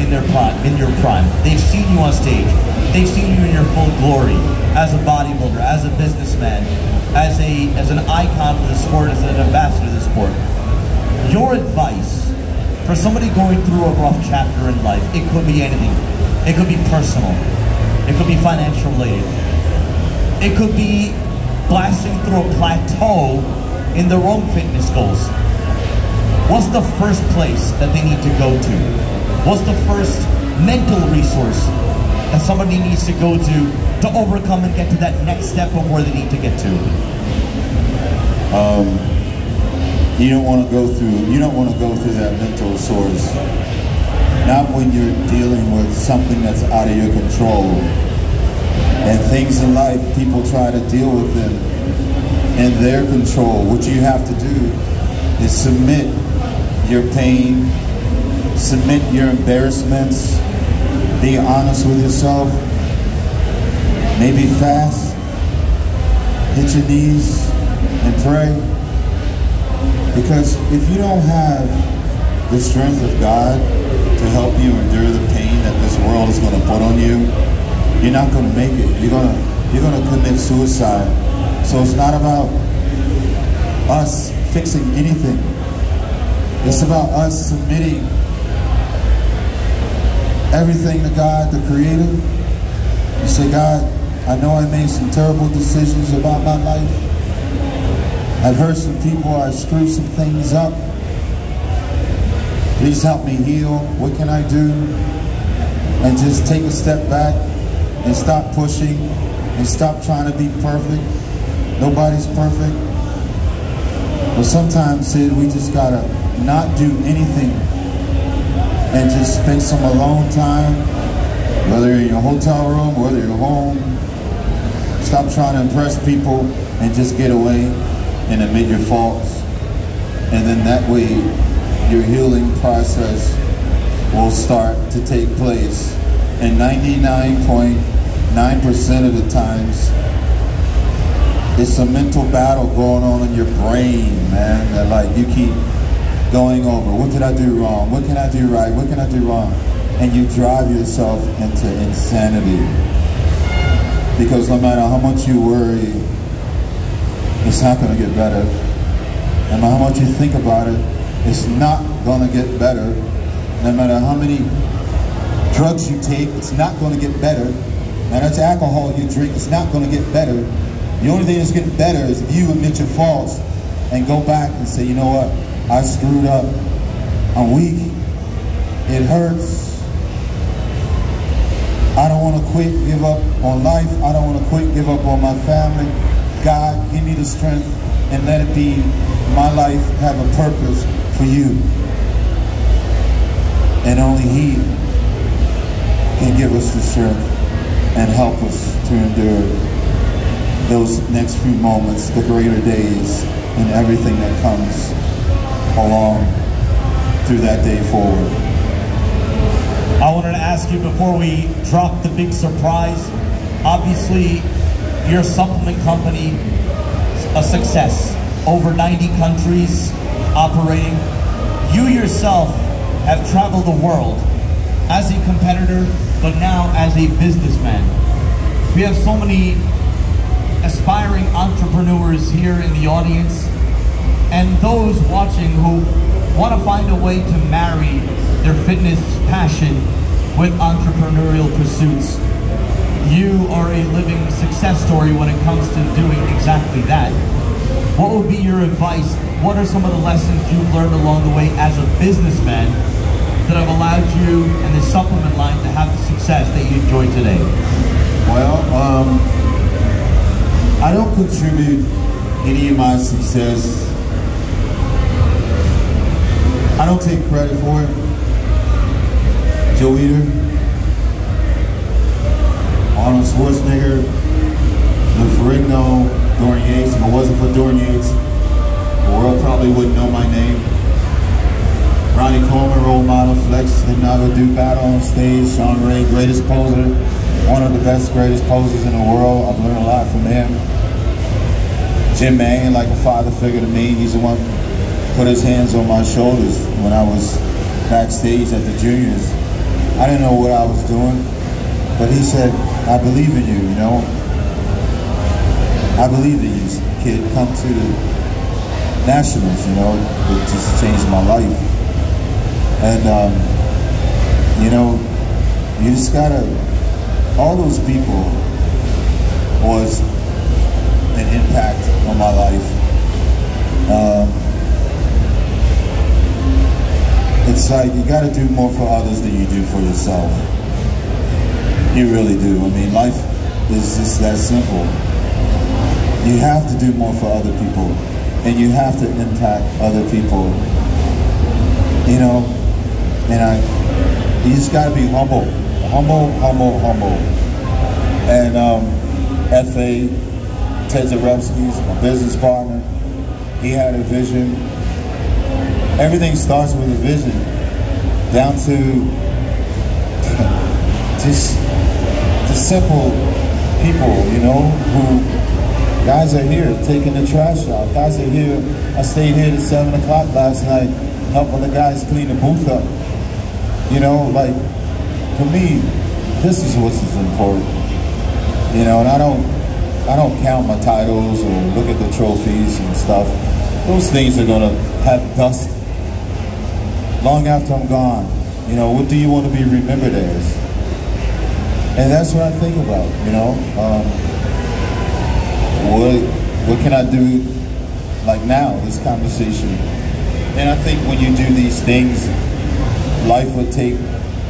in their prime, in your prime. They've seen you on stage. They've seen you in your full glory as a bodybuilder, as a businessman, as a as an icon of the sport, as an ambassador of the sport. Your advice for somebody going through a rough chapter in life, it could be anything. It could be personal. It could be financial related. It could be blasting through a plateau in their own fitness goals. What's the first place that they need to go to? What's the first mental resource that somebody needs to go to to overcome and get to that next step of where they need to get to? Um, you don't want to go through you don't want to go through that mental source. Not when you're dealing with something that's out of your control. And things in life people try to deal with them in their control. What you have to do is submit your pain submit your embarrassments be honest with yourself maybe fast hit your knees and pray because if you don't have the strength of God to help you endure the pain that this world is going to put on you, you're not going to make it. You're going to you're going to commit suicide. So it's not about us fixing anything. It's about us submitting everything to God, the Creator. You say, God, I know I made some terrible decisions about my life. I've heard some people, I screwed some things up. Please help me heal. What can I do? And just take a step back and stop pushing and stop trying to be perfect. Nobody's perfect. But sometimes, Sid, we just gotta not do anything and just spend some alone time, whether in your hotel room, whether you're home. Stop trying to impress people and just get away and admit your faults. And then that way, your healing process will start to take place. And 99.9% of the times, it's a mental battle going on in your brain, man. That like you keep going over, what did I do wrong? What can I do right? What can I do wrong? And you drive yourself into insanity. Because no matter how much you worry, it's not going to get better. No matter how much you think about it, it's not going to get better. No matter how many drugs you take, it's not going to get better. no Now that's alcohol you drink, it's not going to get better. The only thing that's getting better is if you admit your faults and go back and say, you know what, I screwed up. I'm weak. It hurts. I don't want to quit, give up on life. I don't want to quit, give up on my family. God, give me the strength and let it be my life have a purpose for you. And only He can give us the strength and help us to endure those next few moments, the greater days, and everything that comes along through that day forward. I wanted to ask you before we drop the big surprise. Obviously, your supplement company, a success. Over 90 countries, operating. You yourself have traveled the world as a competitor, but now as a businessman. We have so many aspiring entrepreneurs here in the audience and those watching who want to find a way to marry their fitness passion with entrepreneurial pursuits. You are a living success story when it comes to doing exactly that. What would be your advice? What are some of the lessons you've learned along the way as a businessman that have allowed you and the supplement line to have the success that you enjoy today? Well, um, I don't contribute any of my success. I don't take credit for it. Joe Weider, Arnold Schwarzenegger, Lou Ferrigno, Dorian Yates. If it wasn't for Dorian Yates, the world probably wouldn't know my name. Ronnie Coleman, role model, Flex, did not do battle on stage. Shawn Ray, greatest poser, one of the best, greatest posers in the world. I've learned a lot from him. Jim Manion, like a father figure to me. He's the one put his hands on my shoulders when I was backstage at the juniors. I didn't know what I was doing, but he said, I believe in you, you know. I believe in you, kid. Come to the Nationals, you know. It just changed my life. And, um, you know, you just gotta, all those people was an impact on my life. Um, it's like you got to do more for others than you do for yourself. You really do. I mean, life is just that simple. You have to do more for other people, and you have to impact other people. You know, and I, you just got to be humble, humble, humble, humble. And um, Fa, Ted Zarepsky's my business partner. He had a vision everything starts with a vision down to just the simple people, you know, who guys are here taking the trash out. Guys are here. I stayed here at 7 o'clock last night helping the guys clean the booth up. You know, like, for me, this is what's important. You know, and I don't, I don't count my titles or look at the trophies and stuff. Those things are gonna have dust long after I'm gone. You know, what do you want to be remembered as? And that's what I think about, you know. Um, what, what can I do like now, this conversation? And I think when you do these things, life will take,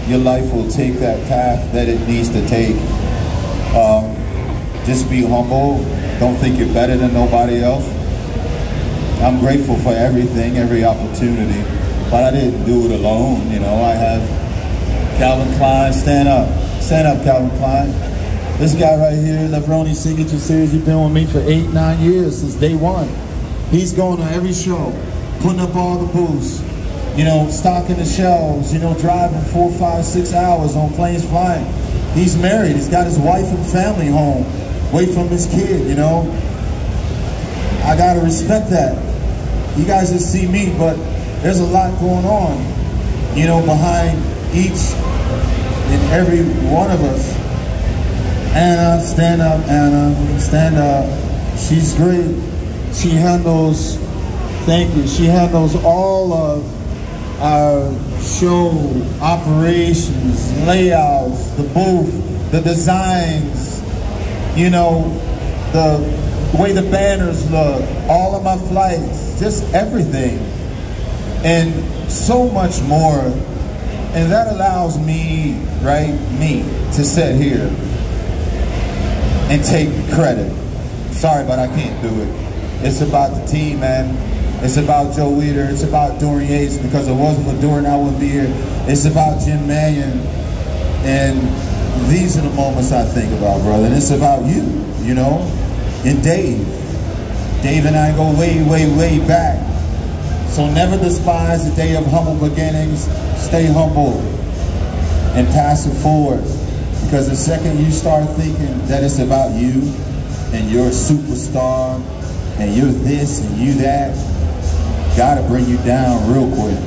your life will take that path that it needs to take. Um, just be humble. Don't think you're better than nobody else. I'm grateful for everything, every opportunity but I didn't do it alone. You know, I have Calvin Klein, stand up, stand up, Calvin Klein. This guy right here, Levrone Signature Series, he's been with me for eight, nine years since day one. He's going to every show, putting up all the booths, you know, stocking the shelves, you know, driving four, five, six hours on planes flying. He's married, he's got his wife and family home, away from his kid, you know. I gotta respect that. You guys just see me, but there's a lot going on, you know, behind each and every one of us. Anna, stand up, Anna, stand up. She's great. She handles, thank you, she handles all of our show operations, layouts, the booth, the designs, you know, the way the banners look, all of my flights, just everything and so much more. And that allows me, right, me, to sit here and take credit. Sorry, but I can't do it. It's about the team, man. It's about Joe Weider. It's about Dorian Yates because it wasn't for Dorian, I wouldn't be here. It's about Jim Manion. And these are the moments I think about, brother. And it's about you, you know, and Dave. Dave and I go way, way, way back. So never despise the day of humble beginnings. Stay humble and pass it forward. Because the second you start thinking that it's about you and you're a superstar and you're this and you that, God will bring you down real quick.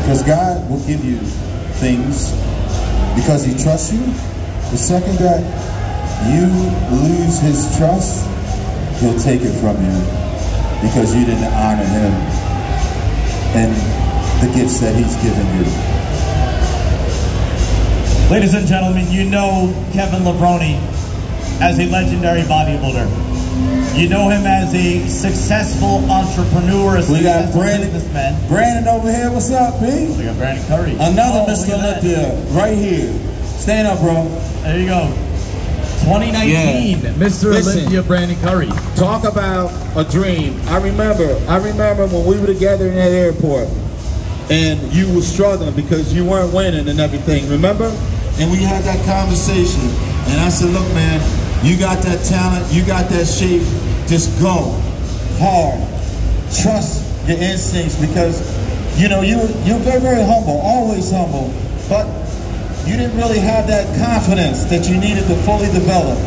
Because God will give you things because he trusts you. The second that you lose his trust, he'll take it from you because you didn't honor him and the gifts that he's given you. Ladies and gentlemen, you know Kevin Levrone as a legendary bodybuilder. You know him as a successful entrepreneur, a We got Brandon, businessman. Brandon over here. What's up, B? We got Brandon Curry. Another Oh, Mr. Olympia right here. Stand up, bro. There you go. 2019, Mr. Listen. Olympia Brandon Curry. Talk about a dream. I remember, I remember when we were together in that airport and you were struggling because you weren't winning and everything, remember? And we had that conversation and I said, look man, you got that talent, you got that shape, just go hard. Trust your instincts because, you know, you, you're very, very humble, always humble, but you didn't really have that confidence that you needed to fully develop.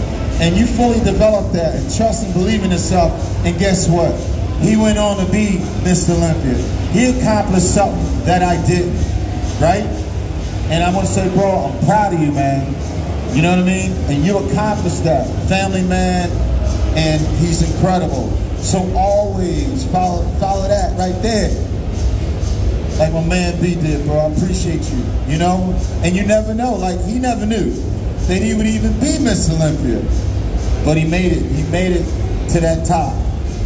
And you fully developed that and trust and believe in yourself. And guess what? He went on to be Mr. Olympia. He accomplished something that I didn't, right? And I want to say, bro, I'm proud of you, man. You know what I mean? And you accomplished that. Family man, and he's incredible. So always follow follow that right there like my man B did, bro. I appreciate you, you know? And you never know, like he never knew that he would even be Miss Olympia. But he made it, he made it to that top.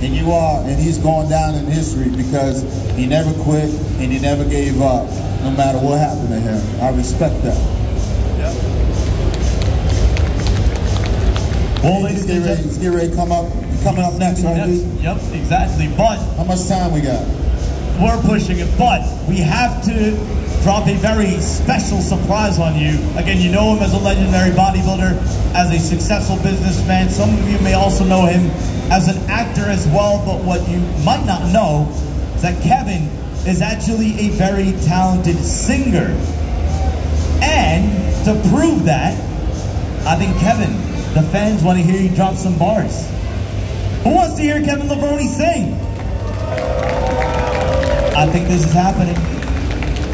And you are, and he's going down in history because he never quit and he never gave up, no matter what happened to him. I respect that. Well, Let's ladies and ready, gentlemen, get ready to come up. Coming up next, right? Yep, B? yep, exactly. But How much time we got? We're pushing it. But we have to drop a very special surprise on you. Again, you know him as a legendary bodybuilder, as a successful businessman. Some of you may also know him as an actor as well. But what you might not know is that Kevin is actually a very talented singer. And to prove that, I think Kevin, the fans want to hear you drop some bars. Who wants to hear Kevin Levrone sing? I think this is happening.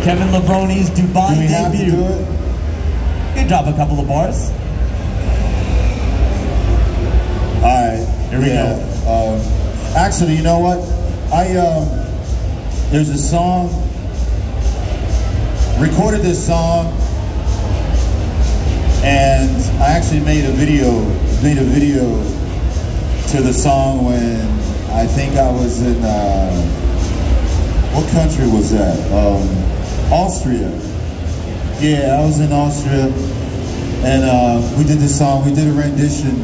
Kevin Levrone's Dubai we have to debut. do it? You can drop a couple of bars. All right. Here we go. Um, actually, you know what? I um, there's a song. Recorded this song, and I actually made a video. Made a video to the song when I think I was in. Uh, what country was that? Um, Austria. Yeah, I was in Austria, and uh, we did this song. We did a rendition,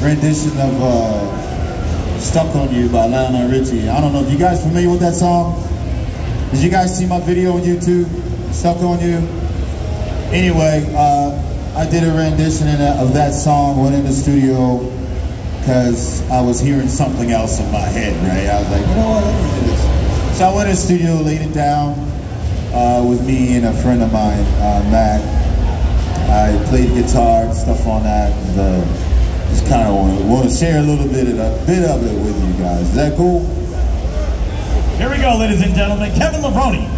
rendition of uh, "Stuck on You" by Lionel Richie. I don't know if you guys familiar with that song. Did you guys see my video on YouTube? "Stuck on You." Anyway, uh, I did a rendition that- of that song. Went in the studio because I was hearing something else in my head. Right? I was like, you know what? So I went to the studio, laid it down uh, with me and a friend of mine, uh, Matt. I played guitar and stuff on that, and uh, just kind of want to want to share a little bit of a bit of it with you guys. Is that cool? Here we go, ladies and gentlemen. Kevin Levrone.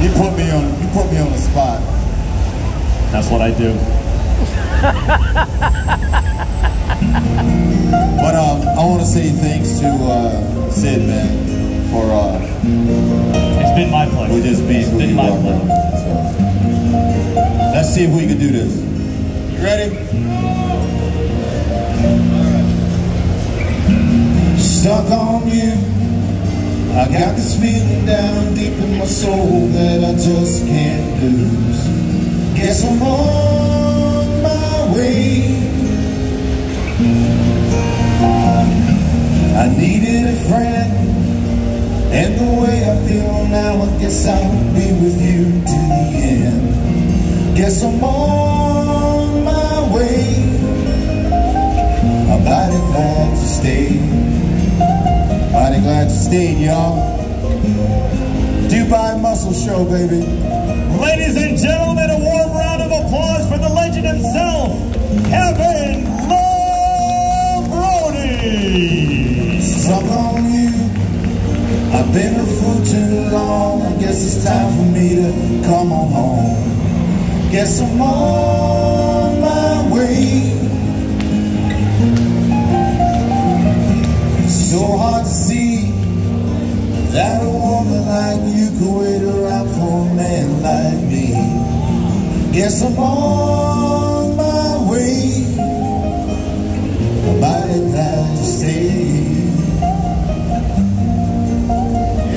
You put me on you put me on the spot. That's what I do. But um, I want to say thanks to uh, Sid, man, for uh, It's been my pleasure. for just being It's been my are, pleasure. So, let's see if we can do this. You ready? Stuck on you. I got this feeling down deep in my soul that I just can't lose. Guess I'm on my way. I needed a friend, and the way I feel now, I guess I'll be with you to the end. Guess I'm on my way. I'm mighty glad you stayed. Mighty glad to stay, y'all. Dubai Muscle Show, baby. Ladies and gentlemen, a warm round of applause for the legend himself, Kevin Levrone. Stuck on you. Been a fool too long. I guess it's time for me to come on home. Guess I'm on my way. So hard to see that a woman like you could wait around for a man like me. Guess I'm on my way. I'm to stay.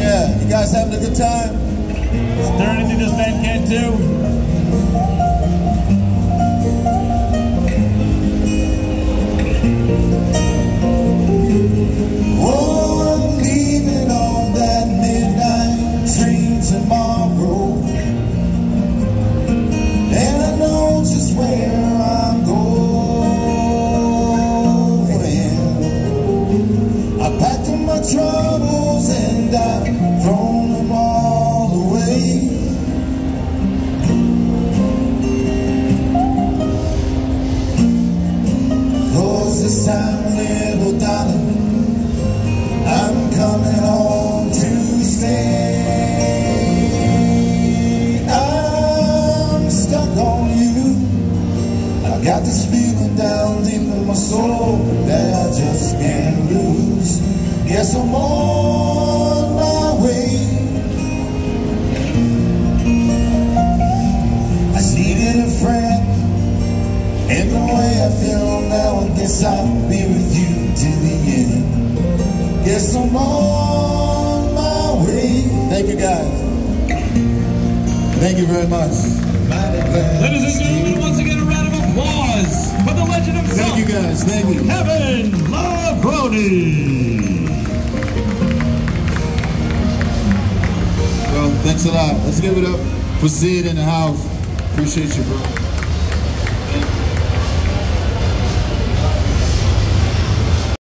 Yeah, you guys having a good time? Is there anything this man can't do? Soul that I just can't lose. Yes, I'm on my way. I needed a friend. And the way I feel now, I guess I'll be with you till the end. Yes, I'm on my way. Thank you guys. Thank you very much. Thank you guys. Thank you. Kevin Levrone. Well, thanks a lot. Let's give it up for Sid in the house. Appreciate you, bro.